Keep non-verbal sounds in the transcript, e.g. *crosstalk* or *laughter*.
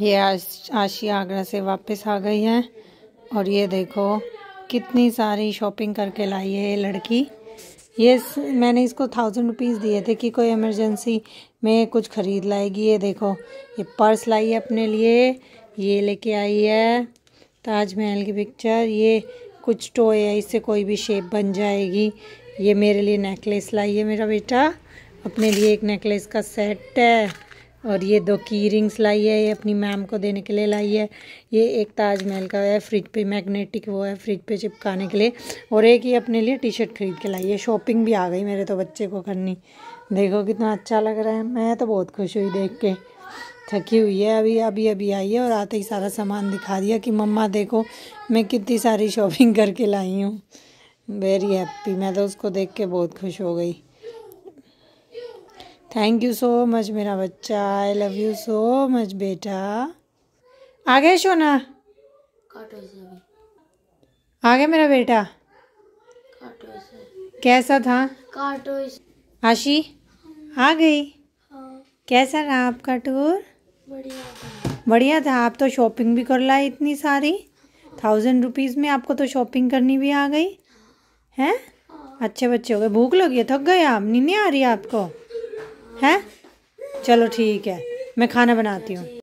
ये आज आशी आगरा से वापस आ गई है। और ये देखो, कितनी सारी शॉपिंग करके लाई है ये लड़की। ये मैंने इसको थाउज़ेंड रुपीज़ दिए थे कि कोई इमरजेंसी में कुछ ख़रीद लाएगी। ये देखो, ये पर्स लाई है अपने लिए, ये लेके आई है ताजमहल की पिक्चर ये कुछ टोय है, इससे कोई भी शेप बन जाएगी। ये मेरे लिए नेकलेस लाई है मेरा बेटा। अपने लिए एक नेकलेस का सेट है। और ये दो की रिंग्स लाई है, ये अपनी मैम को देने के लिए लाई है। ये एक ताजमहल का है फ्रिज पे मैग्नेटिक वो है फ्रिज पे चिपकाने के लिए। और एक ये अपने लिए टी शर्ट खरीद के लाई है। शॉपिंग भी आ गई मेरे तो बच्चे को करनी। देखो कितना अच्छा लग रहा है। मैं तो बहुत खुश हुई देख के। थकी हुई है। अभी अभी अभी आई है और आते ही सारा सामान दिखा दिया कि मम्मा देखो, मैं कितनी सारी शॉपिंग *laughs* करके लाई हूँ। वेरी हैप्पी मैं तो उसको देख के बहुत खुश हो गई। थैंक यू सो मच मेरा बच्चा. I love you so much बेटा. आ गए सोना आ गया मेरा बेटा. कैसा था? आशी, आ गई? कैसा रहा आपका टूर बढ़िया था. बढ़िया था आप तो शॉपिंग भी कर लाए इतनी सारी. थाउज़ेंड रुपीज़ में आपको तो शॉपिंग करनी भी आ गई. हैं? अच्छे बच्चे हो गए. भूख लगी है, थक गए आप? नींद नहीं आ रही आपको? हैं? चलो ठीक है मैं खाना बनाती हूँ।